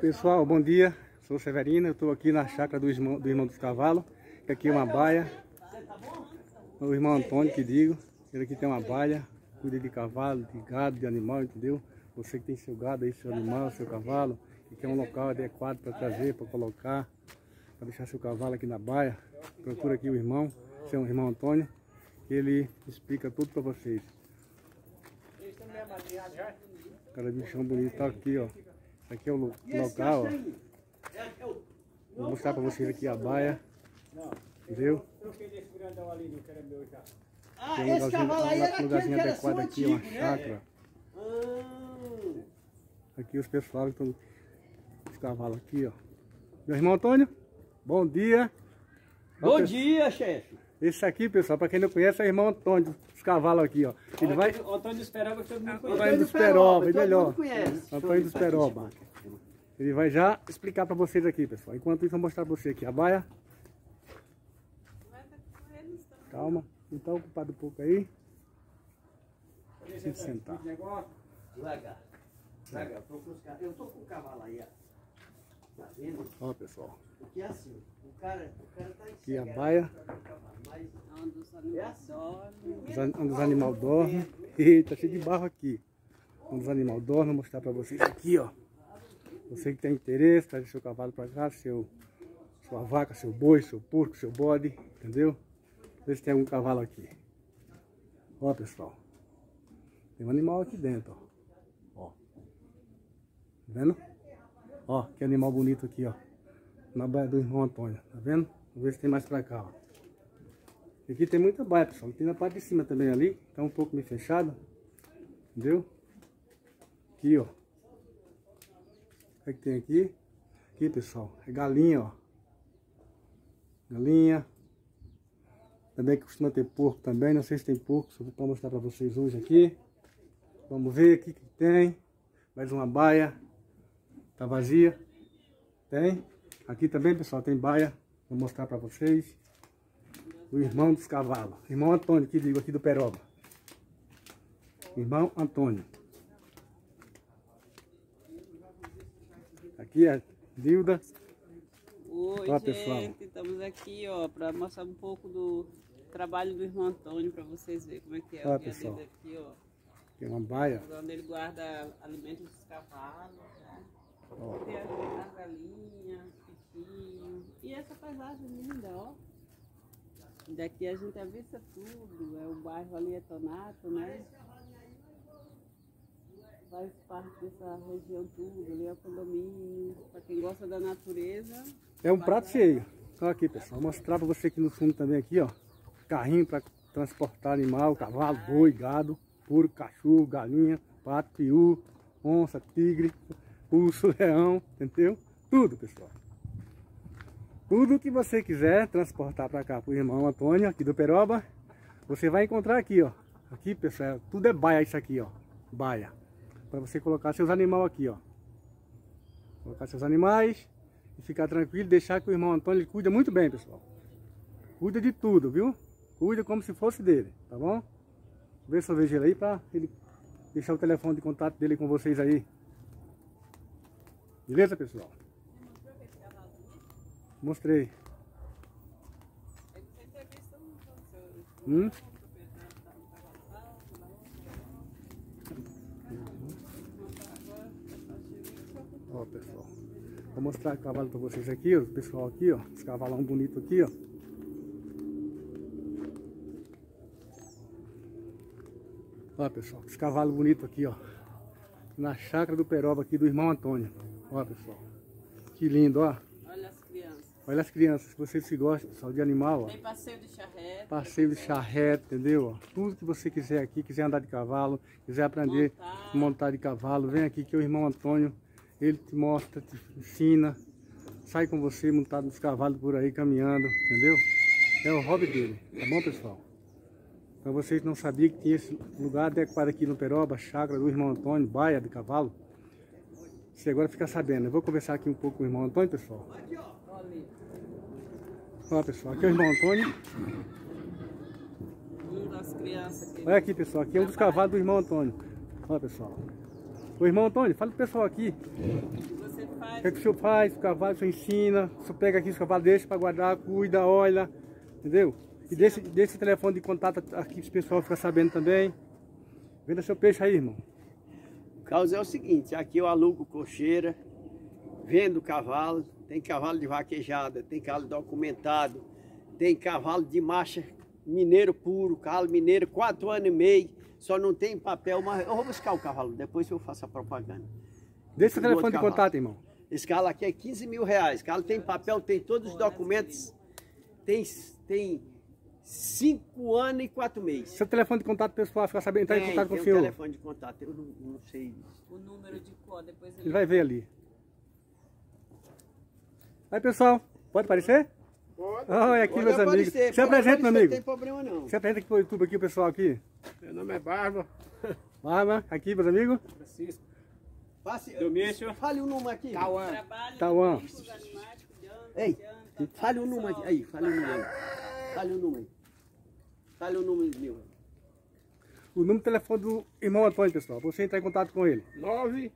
Pessoal, bom dia. Sou Severino, eu estou aqui na chácara do irmão, do irmão dos cavalos. Aqui é uma baia. O irmão Antônio que digo. Ele aqui tem uma baia, cuida de cavalo, de gado, de animal, entendeu? Você que tem seu gado aí, seu animal, seu cavalo, que quer um local adequado para trazer, para colocar, para deixar seu cavalo aqui na baia, procura aqui o irmão, seu irmão Antônio, ele explica tudo para vocês. Cada bichão bonito tá aqui, ó. Aqui é o local, ó. Vou mostrar para vocês aqui a baia. Entendeu? Ah, Tem um esse cavalo aí era um lugarzinho aquele que era adequado seu aqui, uma antigo, né? chácara. Ah, Aqui os pessoal que estão os cavalos aqui, ó. Meu irmão Antônio, bom dia. Bom dia, chefe. Esse aqui, pessoal, para quem não conhece, é o irmão Antônio, os cavalos aqui, ó. Ele vai. O Antônio esperava que todo mundo conhece. Antônio dos Peroba, melhor. mundo conhece. Antônio dos Peroba. Ele vai já explicar para vocês aqui, pessoal. Enquanto isso, eu vou mostrar para você aqui a baia. Calma, não tá ocupado um pouco aí. Precisa sentar. Devagar. Devagar. Procura os caras. Eu tô com o cavalo aí, ó. Tá vendo? Ó, pessoal. Porque é assim, o cara, o cara tá em Aqui a cega, baia, Mas Onde os animais onde os animais dormem. Eita, cheio de barro aqui. Onde os animais dormem, vou mostrar para vocês aqui, ó. Você que tem interesse, traz seu cavalo para cá, seu, sua vaca, seu boi, seu porco, seu bode, entendeu? Vê se tem algum cavalo aqui. Ó, pessoal. Tem um animal aqui dentro, ó. Ó. Tá vendo? Ó, que animal bonito aqui, ó. Na baia do irmão Antônio, tá vendo? Vamos ver se tem mais pra cá, ó. Aqui tem muita baia, pessoal. Tem na parte de cima também ali. Tá um pouco meio fechado. Entendeu? Aqui, ó. O que, é que tem aqui? Aqui, pessoal. É galinha, ó. Galinha. Também costuma ter porco também. Não sei se tem porco. Só vou mostrar pra vocês hoje aqui. Vamos ver aqui que tem. Mais uma baia. Tá vazia. Tem. Aqui também, pessoal, tem baia. Vou mostrar pra vocês. O irmão dos cavalos. Irmão Antônio, que digo aqui do Peroba. Irmão Antônio. Aqui é Dilda. Oi, Olá, pessoal. gente. Estamos aqui, ó, para mostrar um pouco do trabalho do irmão Antônio, para vocês verem como é que é Olá, pessoal. aqui, ó. Tem uma baia. Onde ele guarda alimentos dos cavalos. Tem galinhas, peixinhos. E essa paisagem linda, ó. Daqui a gente avista tudo. É o bairro ali é Tonato, né? Faz parte dessa região tudo, ali é o condomínio. Para quem gosta da natureza. É um prato cheio. Olha aqui, pessoal. Vou mostrar pra você aqui no fundo também aqui, ó. Carrinho para transportar animal, cavalo, boi, gado, puro, cachorro, galinha, pato, piú, onça, tigre, urso, leão, entendeu? Tudo, pessoal. Tudo que você quiser transportar para cá pro irmão Antônio, aqui do Peroba, você vai encontrar aqui, ó. Aqui, pessoal, tudo é baia isso aqui, ó. Baia. Para você colocar seus animais aqui, ó. Colocar seus animais e ficar tranquilo, deixar que o irmão Antônio cuida muito bem, pessoal. Cuida de tudo, viu? Cuida como se fosse dele, tá bom? Vê se eu vejo ele aí para ele deixar o telefone de contato dele com vocês aí. Beleza, pessoal? Mostrei. Hum? Ó, pessoal. Vou mostrar o cavalo para vocês aqui, ó. O pessoal aqui, ó. Esse cavalão bonito aqui, ó. Ó, pessoal. Esse cavalo bonito aqui, ó. Na chácara do Peroba aqui do irmão Antônio. Ó, pessoal. Que lindo, ó. Olha as crianças. Olha as crianças, se vocês se gostam, pessoal, de animal, ó. Tem passeio de charrete. Passeio de charrete, entendeu? ó? Tudo que você quiser aqui, quiser andar de cavalo, quiser aprender Montar. a montar de cavalo, vem aqui que é o irmão Antônio, ele te mostra, te ensina, sai com você montado nos cavalos por aí, caminhando, entendeu? É o hobby dele, tá bom, pessoal? Então vocês não sabiam que tinha esse lugar adequado aqui no Peroba, chácara do irmão Antônio, baia de cavalo. Você agora fica sabendo. Eu vou conversar aqui um pouco com o irmão Antônio, pessoal. Ó, pessoal, aqui é o irmão Antônio. Um das crianças aqui. Olha aqui, pessoal. Aqui é um dos cavalos do irmão Antônio. Olha, pessoal. O irmão Antônio, fala pro pessoal aqui. Você você faz? O que, é que o senhor faz? O cavalo, o senhor ensina, o senhor pega aqui, o cavalo deixa para guardar, cuida, olha, entendeu? E deixa, deixa o telefone de contato aqui o pessoal ficar sabendo também. Venda seu peixe aí, irmão. O caso é o seguinte, aqui eu alugo cocheira, vendo cavalo, tem cavalo de vaquejada, tem cavalo documentado, tem cavalo de marcha mineiro puro, cavalo mineiro, quatro anos e meio, só não tem papel, mas eu vou buscar o cavalo, depois eu faço a propaganda. Deixa o telefone de contato, irmão. Esse cavalo aqui é 15 mil reais. O cavalo tem papel, tem todos os documentos. Tem, tem cinco anos e quatro meses. Seu telefone de contato pessoal, ficar sabendo, entrar em Tem, contato com tem o um senhor. telefone de contato, eu não, não sei. O número de cor, depois ele... Ele vai ver ali. Aí, pessoal, pode aparecer? Pode. Olha aqui, Pode meus amigos. aparecer, Se pode apresenta, meu amigo. Não tem problema não. Se apresenta aqui pro YouTube, aqui, o pessoal aqui. Meu nome é Barba. Barba, aqui, meus amigos. Francisco. Passe, Domício. fale o número aqui. Animais, cuidando, Ei, fale o número aqui. Aí, fale o número aí. Fale o número aí. Fale o número meu. O número de telefone do irmão Antônio, pessoal. pra Você entrar em contato com ele. 9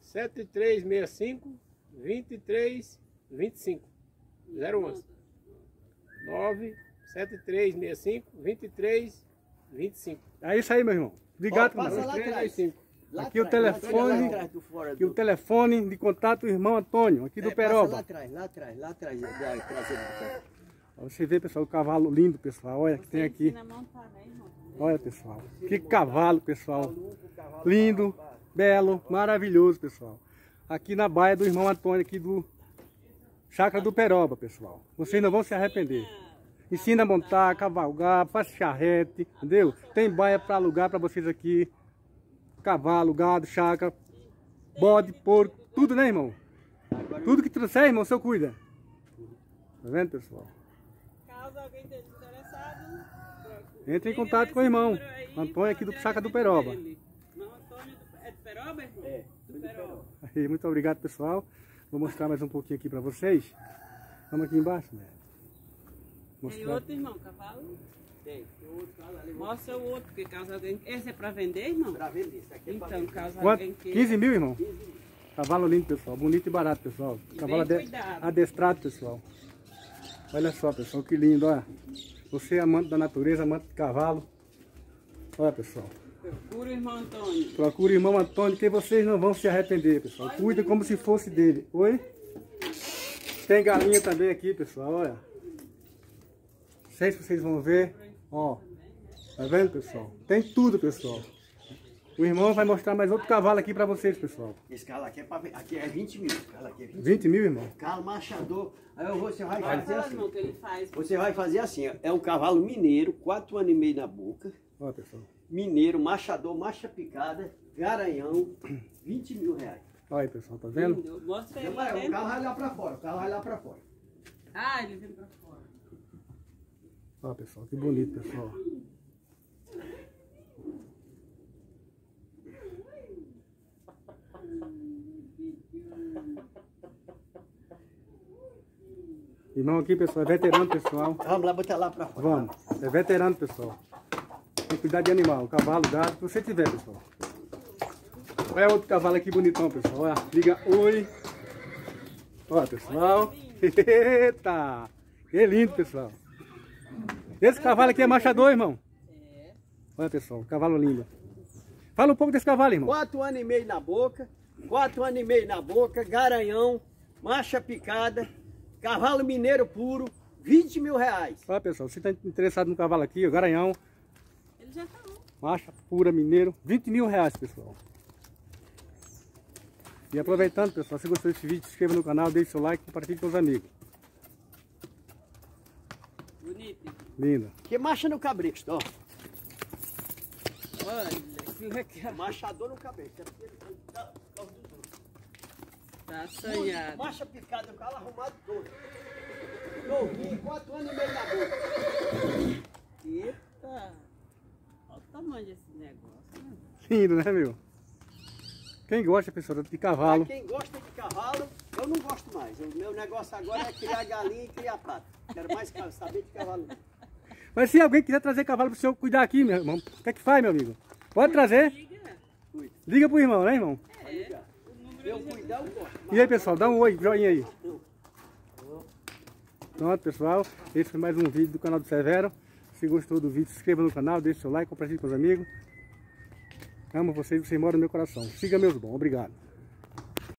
7365 23 25 011 9 7365 23 25 É isso aí, meu irmão. Obrigado, Ó, passa meu irmão. lá atrás. 325. Lá Aqui o atrás, lá telefone, atrás do Aqui o do- telefone de contato do irmão Antônio, aqui do É, Lá Peroba. atrás, lá atrás, lá atrás. da traseira do carro. Ó, Você vê, pessoal, o cavalo lindo, pessoal. Olha que tem aqui. né? Olha, pessoal. Que cavalo, pessoal. Lindo, belo, maravilhoso, pessoal. Aqui na baia do irmão Antônio, aqui do Chácara do Peroba, pessoal. Vocês não vão se arrepender. Ensina a montar, cavalgar, faz charrete, entendeu? Tem baia para alugar para vocês aqui. Cavalo, gado, chácara, bode, porco, tudo, né, irmão? Tudo que trouxer, irmão, o senhor cuida. Tá vendo, pessoal? Caso alguém esteja interessado, procure. Entre em contato com o irmão. Antônio aqui do Chácara do Peroba. Irmão Antônio do, é do Peroba, irmão? É, do Peroba. Aí, muito obrigado, pessoal. Vou mostrar mais um pouquinho aqui para vocês. Vamos aqui embaixo, né? Tem Mostrar. outro, irmão, cavalo? Tem, tem outro cavalo ali. Mostra o outro, porque caso alguém... Esse é pra vender, irmão? Pra vender, isso aqui é pra Então, vender. caso Quanto? alguém queira... 15 mil, irmão? Cavalo lindo, pessoal. Bonito e barato, pessoal. E Cavalo bem ade- cuidado. adestrado, pessoal. Olha só, pessoal, que lindo, olha. Você é amante da natureza, amante de cavalo. Olha, pessoal. Procura o irmão Antônio. Procure o irmão Antônio, que vocês não vão se arrepender, pessoal. Cuida como se fosse dele. Oi? Tem galinha também aqui, pessoal, olha. Não sei se vocês vão ver. Ó. Tá vendo, pessoal? Tem tudo, pessoal. O irmão vai mostrar mais outro cavalo aqui pra vocês, pessoal. Esse cavalo aqui é, pra, ver- aqui é 20 mil. Esse cavalo aqui é 20 20 mil, irmão? Cavalo machador. Aí eu vou, você vai Olha fazer assim. irmão, que ele faz. Você vai fazer assim, ó. É um cavalo mineiro, quatro anos e meio na boca. Olha, pessoal. Mineiro, machador, macha picada, garanhão, 20 mil reais. Olha aí, pessoal, tá vendo? Mostra lá Vai, o carro vai lá pra fora, o carro vai lá pra fora. Ah, ele vem pra fora. Olha, pessoal, que bonito, pessoal. Irmão aqui, pessoal, é veterano, pessoal. Vamos lá, botar lá pra fora. Vamos, é veterano, pessoal. Tem que cuidar de animal, cavalo, gado, que você tiver, pessoal. Olha outro cavalo aqui bonitão, pessoal. Olha, liga oi. Olha, pessoal. Eita! Que lindo, pessoal. Esse cavalo aqui é machador, irmão. É. Olha, pessoal, cavalo lindo. Fala um pouco desse cavalo, irmão. Quatro anos e meio na boca, quatro anos e meio na boca, garanhão, macha picada, cavalo mineiro puro, 20 mil reais. Olha, pessoal, você está interessado no cavalo aqui, o garanhão, Ele já falou. macha pura, mineiro, 20 mil reais, pessoal. E aproveitando, pessoal, se gostou desse vídeo, se inscreva no canal, deixe seu like e compartilhe com os amigos. Bonito. Linda. Que macha no cabrito, ó. Olha, que legal. Machador no cabrito. Tá assanhado. Macha picada, o cavalo arrumado todo. Novinho, quatro anos e meio na boca. Eita. Olha o tamanho desse negócio. né? Lindo, né, meu? Quem gosta, pessoal, de Pra cavalo, quem gosta de cavalo, eu não gosto mais. O meu negócio agora é criar galinha e criar pato. Quero mais saber de cavalo. Mas se alguém quiser trazer cavalo para o senhor cuidar aqui, meu irmão, o que é que faz, meu amigo? Pode trazer. Liga. Liga pro irmão, né, irmão? É. O número Meu cuidar, eu corto. E aí, pessoal, dá um oi, joinha aí. Pronto, pessoal. Esse foi mais um vídeo do canal do Severo. Se gostou do vídeo, se inscreva no canal, deixe seu like, compartilhe com os amigos. Amo vocês, vocês moram no meu coração. Siga meus bons. Obrigado.